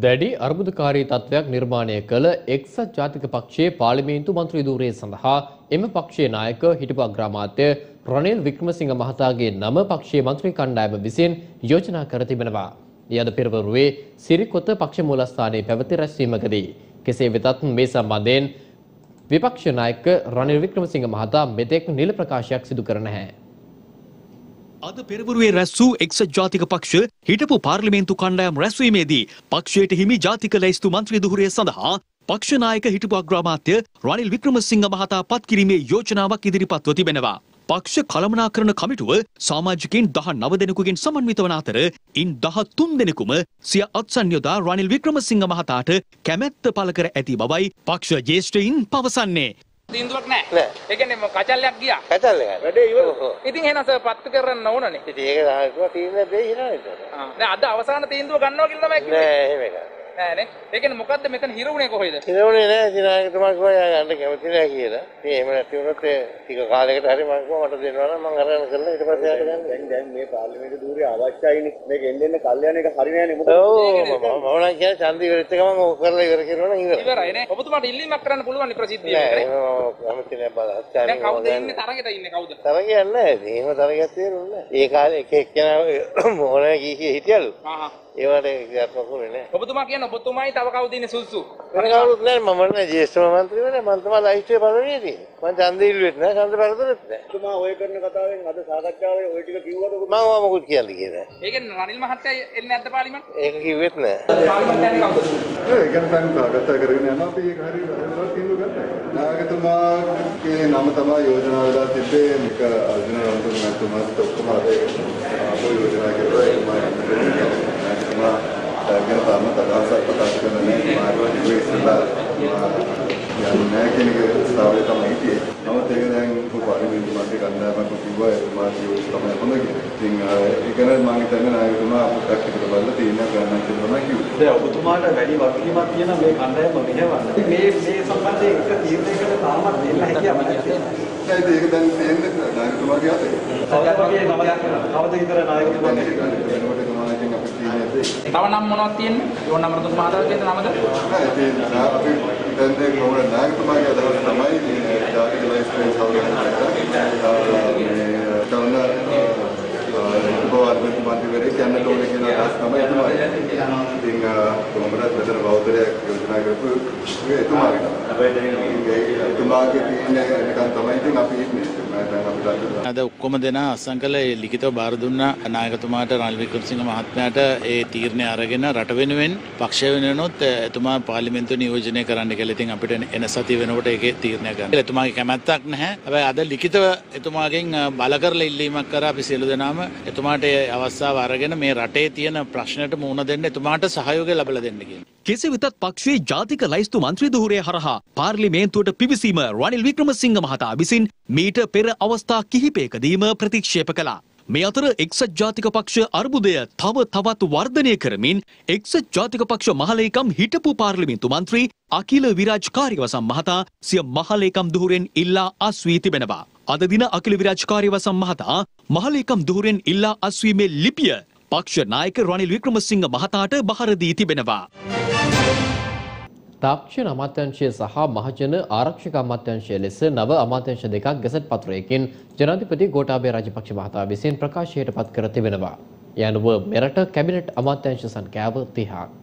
දැඩි අර්බුදකාරී තත්ත්වයක් නිර්මාණය කළ එක්සත් ජාතික පක්ෂයේ පාර්ලිමේන්තු මන්ත්‍රී ධූරය සඳහා එම පක්ෂයේ නායක හිටපු අග්‍රාමාත්‍ය රනිල් වික්‍රමසිංහ මහතාගේ නම පක්ෂයේ මන්ත්‍රී කණ්ඩායම විසින් යෝජනා කර තිබෙනවා. ඒ අද පෙරවරුවේ සිරිකොත පක්ෂ මූලස්ථානයේ පැවති රැස්වීමකදී කෙසේ වෙතත් මේ සම්බන්ධයෙන් විපක්ෂ නායක රනිල් වික්‍රමසිංහ මහතා මෙතෙක් නිල ප්‍රකාශයක් සිදු කර නැහැ. අද පෙරවරුවේ රැස් වූ එක්සත් ජාතික පක්ෂ හිටපු පාර්ලිමේන්තු කණ්ඩායම් රැස්වීමේදී පක්ෂයට හිමි ජාතික ලැයිස්තු මන්ත්‍රී දුහුරය සඳහා පක්ෂ නායක හිටපු අග්‍රාමාත්‍ය රනිල් වික්‍රමසිංහ මහතා පත් කිරීමේ යෝජනාවක් ඉදිරිපත්ව තිබෙනවා. පක්ෂ කළමනාකරන කමිටුව සාමාජිකයින් දහ නව දෙනෙකුගෙන් සමන්විත වන අතර ඉන් දහ තුන් දෙනෙකුම සිය අත්සන් යොදා රනිල් වික්‍රමසිංහ මහතාට කැමැත්ත පළ කර ඇති බවයි පක්ෂ ජේෂ්ඨයින් පවසන්නේ. තීන්දුවක් නැහැ. නෑ. ඒ කියන්නේ මොකක් කචල්ලයක් ගියා. කචල්ලයක්. වැඩේ ඉවර. ඉතින් එහෙනම් සර් පත්තු කරන්න ඕනනේ. ඉතින් ඒක තමයි තීරණය දෙයි නේද? ආ. දැන් අද අවසාන තීන්දුව ගන්නවා කියලා තමයි කිව්වේ. නෑ එහෙම එකක්. නෑනේ. ඒ කියන්නේ මොකද්ද මෙතන හිරුුනේ කොහෙද? ඉරවුනේ නෑ දිනායකතුමා කිව්වා යා යන්න කැමති නෑ කියලා. ඉතින් එහෙම නැති වුණොත් ඒ ටික කාලයකට හරි මම කිව්වා මට දෙන්නවා නම් මම අරගෙන කරලා ඊට පස්සේ යාට ගන්න. දැන් දැන් මේ පාර්ලිමේන්තු ධූරය අවශ්‍යයිනේ. මේක එන්න එන්න කල්යන එක හරි නෑනේ මොකද? ඔව් මම මම නම් කියන්නේ ඡන්ද ඉවරෙච්ච ගමන් ඕක කරලා ඉවර කරනවා නම් ඉවරයි. ඉවරයි නේ. ඔබතුමාට ඉල්ලීමක් කරන්න පුළුවන් නේ ප්‍රසිද්ධිය. නෑ එහෙම කැමති නෑ බලන්න. දැන් කවුද ඉන්නේ තරගෙට ඉන්නේ කවුද? තරගයක් නෑ. එහෙම තරගයක් තේරුන්නේ නෑ. ඒ කාලේ එක එක්කෙනා මොන කී කී හිටියලු. ආහා. ඒවට ක්‍රියාත්මක වුණේ නෑ. ඔබතුමා කියන්නේ ඔබතුමායි තව කවුද ඉන්නේ සුසු? වෙන කවුරුත් නෑ මම නෑ ජ්‍යෙෂ්ඨ මන්ත්‍රීවරයා මම තමයි ලයිස්ට්ේ බලන්නේ තියෙන්නේ. මම ඡන්දෙ ඉල්ලුවෙත් නෑ ඡන්ද පෙරදුනෙත් නෑ. තුමා ඔය කරන කතාවෙන් අද සාකච්ඡාවේ ඔය ටික කිව්වද මම ඔය මොකුත් කියන්නේ කියලා. ඒ කියන්නේ රනිල් මහත්තයා එන්නේ නැද්ද පාර්ලිමේන්තු? ඒක කිව්වෙත් නෑ. පාර්ලිමේන්තු යන්නේ කවුද? ඒ ගැන දැන් සාකච්ඡා කරගෙන යනවා අපි ඒක හරියට තීන්දුව ගන්නවා. නායකතුමාගේ නම තමයි යෝජනා වෙලා තිබ්බේ මේක අර්ජුන රන්තුන් මහත්මයාත් ඔක්කොම අද අපෝ යෝජනා කරුවා ඒක මම නායකතුමා ගැන තාම අදහසක් ප්‍රකාශ කරන්න නැහැ මාර්ගය ඉවේ ඉස්සලා යන්නේ නැහැ කියන එක ස්ථාවරය තමයි හිටියේ. නමුත් ඒක දැන් පාර්ලිමේන්තු මන්ත්‍රී කණ්ඩායමක් කිව්වා එතුමා කියුවේ තමයි හොඳ කියලා. ඉතින් ඒක නම් මම හිතන්නේ නායකතුමා පොඩ්ඩක් එකට බලලා තීරණයක් ගන්න කියලා තමයි කිව්වේ. දැන් ඔබතුමාට වැඩි වගකීමක් තියෙන මේ කණ්ඩායම මෙහෙවන්න. මේ මේ සම්බන්ධයෙන් එක තීරණයකට තාමත් දෙන්න හැකියාවක් නැහැ. නෑ ඒක දැන් තියෙන්නේ නායකතුමාගේ අතේ. කවුද වගේ නමයක් කවුද විතර නායකතුමා එනකොට තුමාගෙන් අපිට තියෙන්නේ තව නම් මොනවද තියෙන්නේ? යෝන් නම්බර තුන මහතාට තියෙන නමද? නෑ ඉතින් අපි දැන් දැන් කොහොමද නායකතුමාගේ අදහස තමයි මේ ජාතික ලයිස්ට්‍රේන් සෞරයන් මේ තවන බෝවර්ග මන්ත්‍රීවරයෙක් යන්න ඕනේ කියන අදහස තමයි එතුමාගේ. ඉතින් කොහොමද මෙතන බෞද්ධයක් යෝජනා කරපු එතුමාගේ. හැබැයි එතුමාගේ තියෙන නිකන් තමයි ඉතින් අපි ඉන්නේ. දැන් අපි දන්නවා අද ඔක්කොම දෙනා අස්සම් කළ ඒ ලිඛිතව බාර දුන්න නායකතුමාට රනිල් වික්‍රමසිංහ මහත්මයාට ඒ තීරණය අරගෙන රට වෙනුවෙන් පක්ෂය වෙනුවෙනුත් එතුමා පාර්ලිමේන්තුව නියෝජනය කරන්න කියලා. ඉතින් අපිට එන සතිය වෙනකොට ඒකේ තීරණය ගන්න. එතුමාගේ කැමැත්තක් නැහැ. හැබැයි අද ලිඛිතව එතුමාගෙන් බල කරලා ඉල්ලීමක් කරා අපි සියලු දෙනාම එතුමාට ඒ අවස්ථාව අරගෙන මේ රටේ තියෙන ප්‍රශ්නට මුහුණ දෙන්න එතුමාට සහයෝගය ලබලා දෙන්න කියලා. කෙසේ වෙතත් පක්ෂයේ ජාතික ලයිස්තු මන්ත්‍රී දුහුරය හරහා පාර්ලිමේන්තුවට පිවිසීම රනිල් වික්‍රමසිංහ මහතා විසින් මීට පෙර අවස්ථා කිහිපයකදීම ප්‍රතික්ෂේප කළා. මේ අතර එක්සත් ජාතික පක්ෂ අර්බුදය තව තවත් වර්ධනය කරමින් එක්සත් ජාතික පක්ෂ මහලේකම් හිටපු පාර්ලිමේන්තු මන්ත්‍රී අකිල විරාජ් කාර්යවසම් මහතා සිය මහලේකම් දුහුරෙන් ඉල්ලා අස්වී තිබෙනවා. අද දින අකිල විරාජ් කාර්යවසම් මහතා මහලේකම් දුහුරෙන් ඉල්ලා අස්වීමේ ලිපිය පක්ෂ නායක රනිල් වික්‍රමසිංහ මහතාට බහර දී තිබෙනවා. තාක්ෂණ අමාත්‍යංශය සහ මහජන ආරක්ෂක අමාත්‍යංශය ලෙස නව අමාත්‍යංශ දෙකක් ගැසට් පත්‍රයකින් ජනාධිපති ගෝඨාභය රාජපක්ෂ මහතා විසින් ප්‍රකාශයට පත් කර තිබෙනවා. ඒ අනුව මෙරට කැබිනට් අමාත්‍යංශ සංඛ්‍යාව 30ක්.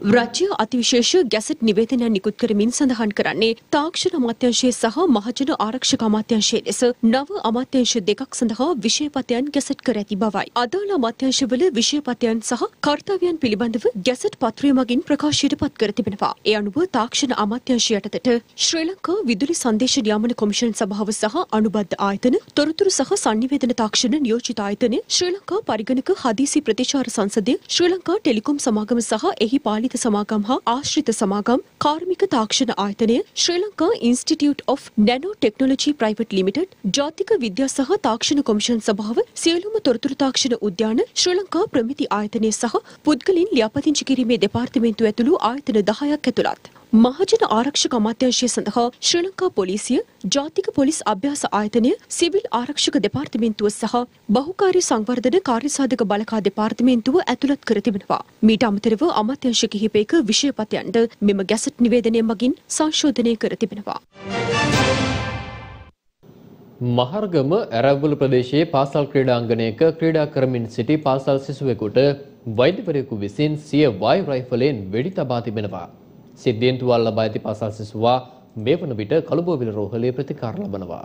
රාජ්‍ය අතිවිශේෂ ගැසට් නිවේදනයක් නිකුත් කරමින් සඳහන් කරන්නේ තාක්ෂණ අමාත්‍යංශය සහ මහජන ආරක්ෂක අමාත්‍යංශය ලෙස නව අමාත්‍යංශ දෙකක් සඳහා විෂයපතයන් ගැසට් කර ඇති බවයි. අදාළ අමාත්‍යංශවල විෂයපතයන් සහ කර්තව්‍යයන් පිළිබඳව ගැසට් පත්‍රය මගින් ප්‍රකාශයට පත් කර තිබෙනවා. ඒ අනුව තාක්ෂණ අමාත්‍යංශය යටතට ශ්‍රී ලංකා විදුලි සංදේශ නියාමන කොමිෂන් සභාව සහ අනුබද්ධ ආයතන, තොරතුරු සහ සංනිවේදන තාක්ෂණ නියෝජිත ආයතනය, ශ්‍රී ලංකා පරිගණක හදිසි ප්‍රතිචාර සංසදය, ශ්‍රී ලංකා ටෙලිකොම් සමාගම සහ එහි පාලිත සමාගම් හා ආශ්‍රිත සමාගම්, කාර්මික තාක්ෂණ ආයතනය, Sri Lanka institute of nano technology private limited, ජාතික විද්‍යා සහ තාක්ෂණ කොමිෂන් සභාව, සියලුම තොරතුරු තාක්ෂණ උද්‍යාන, ශ්‍රී ලංකා ප්‍රමිති ආයතනය සහ පුද්ගලින් ලියාපදිංචි කිරීමේ දෙපාර්තමේන්තුව ඇතුළු ආයතන 10ක් ඇතුළත්. මහජන ආරක්ෂක අමාත්‍යංශය සඳහා ශ්‍රී ලංකා පොලිසිය, ජාතික පොලිස් අභ්‍යාස ආයතනය, සිවිල් ආරක්ෂක දෙපාර්තමේන්තුව සහ බහුකාර්ය සංවර්ධන කාර්යසාධක බලකා දෙපාර්තමේන්තුව ඇතුළත් කර තිබෙනවා. මීට අමතරව අමාත්‍යංශ කිහිපයක විෂයපතයන්ද මෙම ගැසට් නිවේදනය මගින් සංශෝධනය කර තිබෙනවා. මහර්ගම ඇරැව්වල ප්‍රදේශයේ පාසල් ක්‍රීඩාංගණයක ක්‍රීඩා කරමින් සිටි පාසල් සිසුවෙකුට වෛද්‍යවරයෙකු විසින් සිය වායු රයිෆලයෙන් වෙඩි තබා තිබෙනවා. සිද්ධියෙන් තුවාල ලබා ඇති පාසල් සිසුවා මේ වන විට කළුබෝවිල රෝහලේ ප්‍රතිකාර ලබනවා.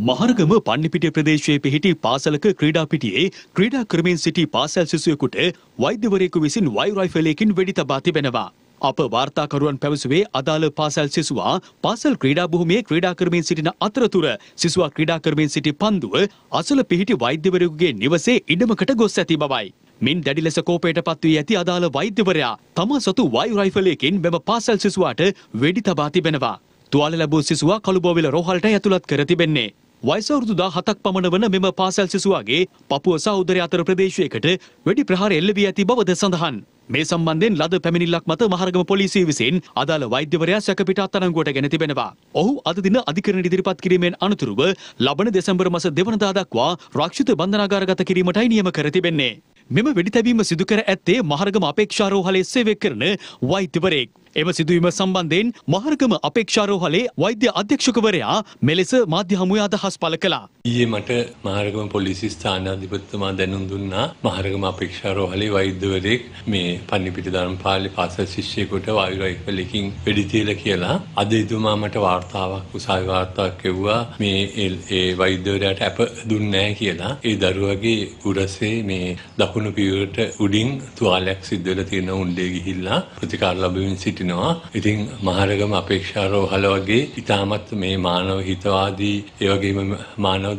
මහරගම පන්නිපිටිය ප්‍රදේශයේ පිහිටි පාසලක ක්‍රීඩා පිටියේ ක්‍රීඩා කරමින් සිටි පාසල් සිසුවෙකුට වෛද්‍යවරයෙකු විසින් වයිර් රයිෆලයකින් වෙඩි තබා තිබෙනවා. අප වාර්තාකරුවන් පැවසුවේ අදාළ පාසල් සිසුවා පාසල් ක්‍රීඩා භූමියේ ක්‍රීඩා කරමින් සිටින අතරතුර සිසුවා ක්‍රීඩා කරමින් සිටි පන්දුව අසල පිහිටි වෛද්‍යවරයෙකුගේ නිවසේ ඉඩමකට ගොස් ඇති බවයි. මින් දැඩි ලෙස කෝපයට පත්වී ඇති අදාළ වෛද්‍යවරයා තමා සතු වයිර් රයිෆලයකින් මෙම පාසල් සිසුවාට වෙඩි තබා තිබෙනවා. තුවාල ලැබූ සිසුවා කළුබෝවිල රෝහලට ඇතුළත් කර තිබෙන්නේ. වයස අවුරුදු 17ක් පමණ වන මෙම පාසල් සිසුවාගේ පපුව සහ උදරය අතර ප්‍රදේශයකට වෙඩි ප්‍රහාර එල්ල වී ඇති බවද සඳහන්. මේ සම්බන්ධයෙන් ලද පැමිණිල්ලක් මත මහරගම පොලිසිය විසින් අදාළ වෛද්‍යවරයා සැකපිට අත්අඩංගුවට ගෙන තිබෙනවා. ඔහු අද දින අධිකරණ ඉදිරිපත් කිරීමෙන් අනතුරුව ලබන දෙසැම්බර් මාස දෙවනදා දක්වා රක්ෂිත බන්ධනාගාරගත කිරීමටයි නියම කර තිබෙන්නේ. මෙම වෙඩි තැබීම සිදු කර ඇත්තේ මහරගම අපේක්ෂාරෝහලේ සේවය කරන වෛද්‍යවරයෙක්. එම සිදුවීම සම්බන්ධයෙන් මහරගම අපේක්ෂාරෝහලේ වෛද්‍ය අධ්‍යක්ෂකවරයා මෙලෙස මාධ්‍ය හමුවේ අදහස් පළ කළා. ඊයේ මට මහරගම පොලිසි ස්ථානාධිපතිතුමා දැනුම් දුන්නා මහරගම අපේක්ෂාරෝහලේ වෛද්‍යවරයෙක් මේ පන්නිපිට ධර්මපාලි පාසල් ශිෂ්‍යයෙකුට වායු රයිෆලකින් වෙඩි තියලා කියලා අද එතුමා මට වාර්තාවක් උසාවි වාර්තාවක් කෙව්වා මේ ඒ වෛද්‍යවරයාට අප දුන්නේ නැහැ කියලා. ඒ දරුවගේ උරසේ මේ දකුණු පියවරට උඩින් තුවාලයක් සිද්ධ වෙලා තියෙන උණ්ඩේ ගිහිල්ලා ප්‍රතිකාර ලැබෙමින් සිටිනවා. ඉතින් මහරගම අපේක්ෂාරෝහල වගේ ඉතාමත් මේ මානව හිතවාදී ඒ වගේම මානව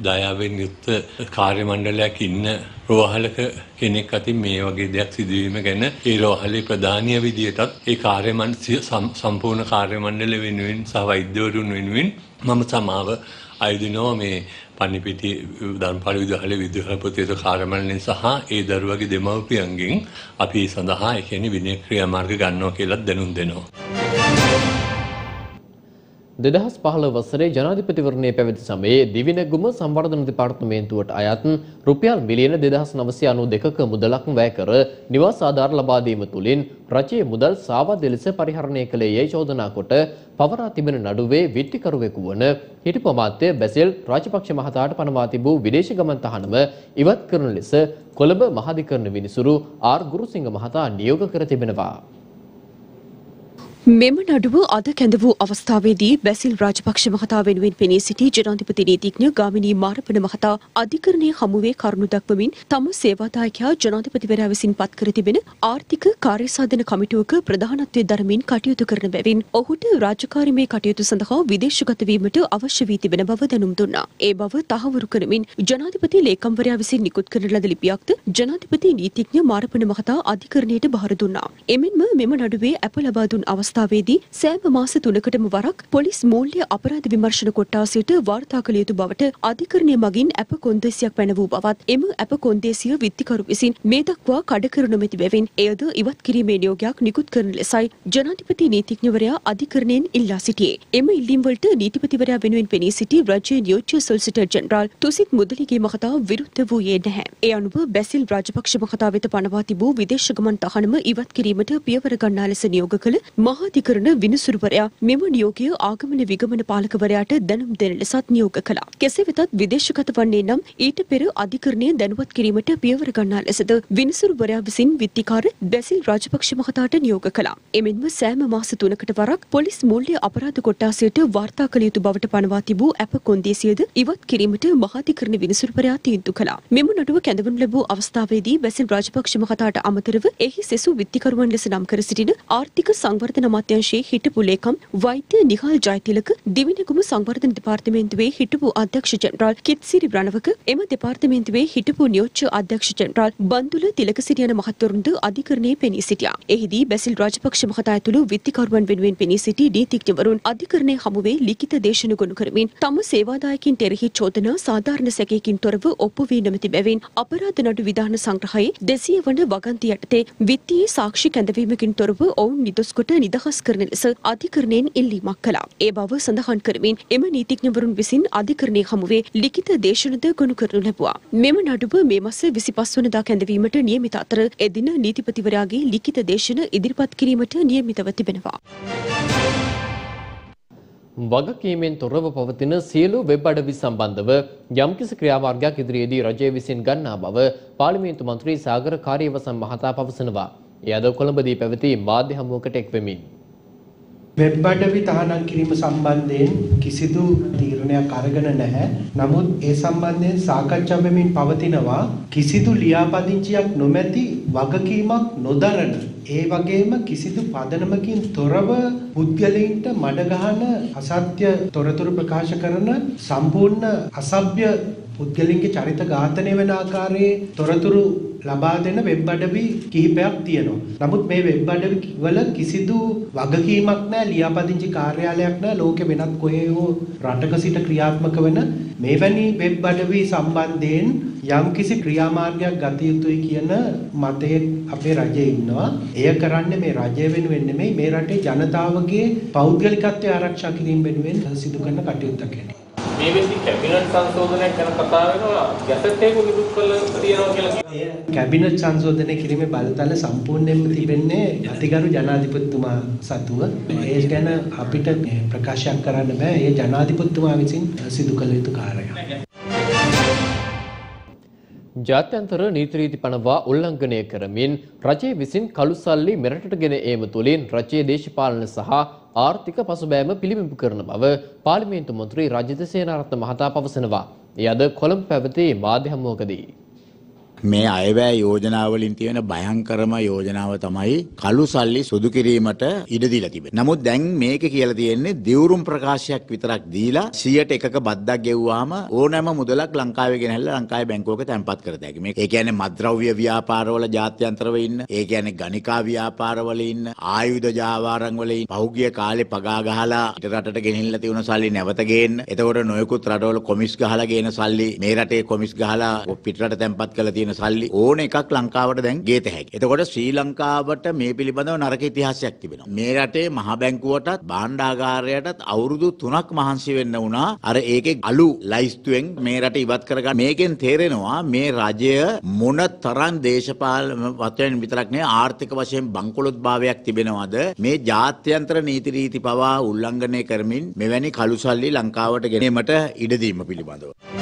දයාවෙන් යුක්ත කාර්ය මණ්ඩලයක් ඉන්න රෝහලක කෙනෙක් අතින් මේ වගේ දෙයක් සිදුවීම ගැන ඒ රෝහලේ ප්‍රධානීය විදියටත් ඒ කාර්ය සම්පූර්ණ කාර්ය මණ්ඩල වෙනුවෙන් සහ වෛද්‍යවරුන් වෙනුවෙන් මම සමාව අයදිනවා මේ පන්නිපිටි ධර්මපාල විදුහලේ විදුහල පොතේත කාර්යමණ්ඩලෙන් සහ ඒ දරුවගේ දෙමව්පියන්ගෙන් අපි සඳහා ඒ කියන්නේ විනය ක්‍රියාමාර්ග ගන්නවා කියලා දැනුම් දෙනවා. දෙදහස් පහළ වසරේ ජනාධිපතිවරණය පැවති සමයේ දිවිනැගුම සංවර්ධන දෙපාර්තමේන්තුවට අයත් රුපියල් මිලියන දෙදහස් නවසය අනු දෙකක මුදලක් වැය කර නිවාස ආධාර ලබාදීම තුළින් රජයේ මුදල් සාවද්‍ය ලෙස පරිහරණය කළේ යැයි චෝදනා කොට පවරා තිබෙන නඩුවේ විත්තිකරුවෙකු වන හිටපු අමාත්‍ය බැසිල් රාජපක්ෂ මහතාට පනවා තිබූ විදේශ ගමන් තහනම ඉවත් කරන ලෙස කොළඹ මහාධිකරණ විනිසුරු ආර් ගුරුසිංහ මහතා නියෝග කර තිබෙනවා. මෙම නඩුව අද කැඳ වූ අවස්ථාවේදී බැසිල් රාජපක්ෂ මහතා වෙනුවෙන් පෙනී සිටි ජනාධිපති නීතිඥ ගාමිණී මාරපන මහතා අධිකරණය හමුවේ කරුණු දක්වමින් තම සේවාදායකයා ජනාධිපතිවරයා විසින් පත් කර තිබෙන ආර්ථික කාර්යසාධන කමිටුවක ප්‍රධානත්වයේ දරමින් කටයුතු කරන බැවින් ඔහුට රාජකාරීමේ කටයුතු සඳහා විදේශගත වීමට අවශ්‍ය වී තිබෙන බව දැනුම් දුන්නා. ඒ බව තහවුරු කරමින් ජනාධිපති ලේකම්වරයා විසින් නිකුත් කරන ලද ලිපියක්ද ජනාධිපති නීතිඥ මාරපන මහතා අධිකරණයට බහර දුන්නා. එමෙන්ම මෙම නඩුවේ අප ලබා දුන් අවස්ථාව අවස්ථාවේදී සෑම මාස තුනකටම වරක් පොලිස් මූල්‍ය අපරාධ විමර්ශන කොට්ටාසයට වාර්තා කළ යුතු බවට අධිකරණය මගින් ඇප කොන්දේසියක් පැන වූ බවත් එම ඇප කොන්දේසිය විත්තිකරු විසින් මේ දක්වා කඩ කර නොමැති බැවින් එයද ඉවත් කිරීමේ නියෝගයක් නිකුත් කරන ලෙසයි ජනාධිපති නීතිඥවරයා අධිකරණයෙන් ඉල්ලා සිටියේ. එම ඉල්ලීම්වලට නීතිපතිවරයා වෙනුවෙන් පෙනී සිටි රජයේ නියෝජ්‍ය සොලිසිටර් ජෙනරාල් තුසිත් මුදලිගේ මහතා විරුද්ධ වූයේ නැහැ. ඒ අනුව බැසිල් රාජපක්ෂ මහතා වෙත පනවා තිබූ විදේශ ගමන් තහනම ඉවත් කිරීමට පියවර ගන්නා ලෙස නියෝග කළ මහා මහාධිකරණ විනිසුරුවරයා මෙම නියෝගය ආගමන විගමන පාලකවරයාට දැනුම් දෙන ලෙසත් නියෝග කළා. කෙසේ වෙතත් විදේශගත වන්නේ නම් ඊට පෙර අධිකරණය දැනුවත් කිරීමට පියවර ගන්නා ලෙසද විනිසුරුවරයා විසින් විත්තිකාර බැසිල් රාජපක්ෂ මහතාට නියෝග කළා. එමෙන්ම සෑම මාස තුනකට වරක් පොලිස් මූල්‍ය අපරාධ කොට්ටාසයට වාර්තා කළ යුතු බවට පනවා තිබූ ඇප කොන්දේසියද ඉවත් කිරීමට මහාධිකරණ විනිසුරුවරයා තීන්දුව කළා. මෙම නඩුව කැඳවනු ලැබූ අවස්ථාවේදී බැසිල් රාජපක්ෂ මහතාට අමතරව එහි සෙසු විත්තිකරුවන් ලෙස නම් කර සිටින ආර්ථික සංවර්ධන අමාත්‍යාංශයේ හිටපු ලේකම් වෛද්‍ය නිහාල් ජයතිලක දිවිනගම සංවර්ධන දෙපාර්තමේන්තුවේ හිටපු අධ්‍යක්ෂ ජෙනරාල් කිත්සිරි රණවක එම දෙපාර්තමේන්තුවේ හිටපු නියෝජ්‍ය අධ්‍යක්ෂ ජෙනරාල් බන්දුල තිලකසිරි යන මහත්වරුන්ද අධිකරණයේ පෙනී සිටියා. එහිදී බැසිල් රාජපක්ෂ මහතා ඇතුළු විත්තිකරුවන් වෙනුවෙන් පෙනී සිටි නීතිඥවරුන් අධිකරණයේ හමුවේ ලිඛිත දේශන ගොනු කරමින් තම සේවාදායකින් එරෙහි චෝදනා සාධාරණ සැකයකින් තොරව ඔප්පු වී නොමැති බැවින් අපරාධ නඩු විධාන සංග්‍රහයේ දෙසිය වන වගන්ති යටතේ විත්තියේ සාක්ෂි කැඳවීමකින් තොරව ඔවුන් නිදොස් කොට නිදහස් කරන ලෙස අධිකරණයෙන් ඉල්ලීමක් කළා. ඒ බව සඳහන් කරමින් එම නීතිඥවරුන් විසින් අධිකරණයේ හමුවේ ලිඛිත දේශනද ගොනු කරනු ලැබුවා. මෙම නඩුව මේ මාස 25 වනදා කැඳවීමට නියමිත අතර එදින නීතිපතිවරයාගේ ලිඛිත දේශන ඉදිරිපත් කිරීමට නියමිතව තිබෙනවා. වගකීමෙන් තොරව පවතින සියලු වෙබ් අඩවි සම්බන්ධව යම්කිසි ක්‍රියාමාර්ගයක් ඉදිරියේදී රජය විසින් ගන්නා බව පාර්ලිමේන්තු මන්ත්‍රී සාගර කාර්යවසම් මහතා පවසනවා. එය අද කොළඹදී පැවති මාධ්‍ය හමුවකට එක් වෙමින් වෙබ් අඩවි තහනම් කිරීම සම්බන්ධයෙන් කිසිදු තීරණයක් අරගෙන නැහැ. නමුත් ඒ සම්බන්ධයෙන් සාකච්ඡා වෙමින් පවතිනවා කිසිදු ලියාපදිංචියක් නොමැති වගකීමක් නොදරන ඒ වගේම කිසිදු පදනමකින් තොරව පුද්ගලයින්ට මඩ ගහන අසත්‍ය තොරතුරු ප්‍රකාශ කරන සම්පූර්ණ අසභ්‍ය පුද්ගලින්ගේ චරිත ඝාතනය වෙන ආකාරයේ තොරතුරු ලබා දෙන වෙබ් අඩවි කිහිපයක් තියෙනවා. නමුත් මේ වෙබ් අඩවි වල කිසිදු වගකීමක් නැහැ, ලියාපදිංචි කාර්යාලයක් නැහැ, ලෝකෙ වෙනත් කොහේ හෝ රටක සිට ක්‍රියාත්මක වෙන මෙවැනි වෙබ් අඩවි සම්බන්ධයෙන් යම්කිසි ක්‍රියාමාර්ගයක් ගත යුතුයි කියන මතයේ අපේ රජයේ ඉන්නවා. එය කරන්නේ මේ රජය වෙනුවෙන් නෙමෙයි මේ රටේ ජනතාවගේ පෞද්ගලිකත්වය ආරක්ෂා කිරීම වෙනුවෙන් සිදු කරන කටයුත්තක් වෙන්නේ. මේ වෙද්දි කැබිනට් සංශෝධනයක් ගැන කතා වෙනවා ගැසට් එකක නිකුත් කරලා තියෙනවා කියලා කියනවා. කැබිනට් සංශෝධනය කිරීමේ බලතල සම්පූර්ණයෙන්ම තිබෙන්නේ අතිගරු ජනාධිපතිතුමා සතුව. ඒ ගැන අපිට ප්‍රකාශයක් කරන්න බෑ. ඒ ජනාධිපතිතුමා විසින් සිදු කළ යුතු කාර්යයක්. ජාත්‍යන්තර නීති රීති පනවා උල්ලංඝනය කරමින් රජය විසින් කළු සල්ලි මෙරටට ගෙන ඒම තුළින් රජයේ දේශපාලන සහ ආර්ථික පසුබෑම පිළිබිඹු කරන බව පාර්ලිමේන්තු මන්ත්‍රී රජිත සේනාරත්න මහතා පවසනවා. එය අද කොළඹ පැවති මාධ්‍ය හමුවකදී. මේ අයවැය යෝජනාවලින් තියෙන භයංකරම යෝජනාව තමයි කළු සල්ලි සුදු කිරීමට ඉඩ දීලා තිබෙන්නේ. නමුත් දැන් මේක කියලා තියෙන්නේ දිවුරුම් ප්‍රකාශයක් විතරක් දීලා 100ට එකක බද්දක් ගෙව්වාම ඕනෑම මුදලක් ලංකාවේ ගෙනහැල්ලා ලංකාවේ බැංකුවක තැන්පත් කර දෙයි. මේක ඒ කියන්නේ මත්ද්‍රව්‍ය ව්‍යාපාරවල ජාත්‍යන්තරව ඉන්න, ඒ කියන්නේ ගණිකා ව්‍යාපාරවල ඉන්න, ආයුධ ජාවාරම් වල ඉන්න, පහුගිය කාලේ පගා ගහලා ඊට රටට ගෙනහිල්ලා තියුණ සල්ලි නැවත ගේන්න. එතකොට නොයෙකුත් රටවල කොමිස් ගහලා ගේන සල්ලි මේ රටේ කොමිස් ගහලා පිටරට තැන්පත් කරලා තියෙන සල්ලි ඕන එකක් ලංකාවට දැන් ගේත හැකි. එතකොට ශ්‍රී ලංකාවට මේ පිළිබඳව නරක ඉතිහාසයක් තිබෙනවා. මේ රටේ මහ බැංකුවටත් භාණ්ඩාගාරයටත් අවුරුදු 3ක් මහන්සි වෙන්න වුණා. අර ඒකේ අලු ලයිස්තුවෙන් මේ රට ඉවත් කරගන්න. මේකෙන් තේරෙනවා මේ රජය මොන තරම් දේශපාලන වශයෙන් විතරක් නෙවෙයි ආර්ථික වශයෙන් බංකොලොත් භාවයක් තිබෙනවද? මේ ජාත්‍යන්තර නීති රීති පවා උල්ලංඝනය කරමින් මෙවැනි කළු සල්ලි ලංකාවට ගෙනීමට ඉඩ දීම පිළිබඳව.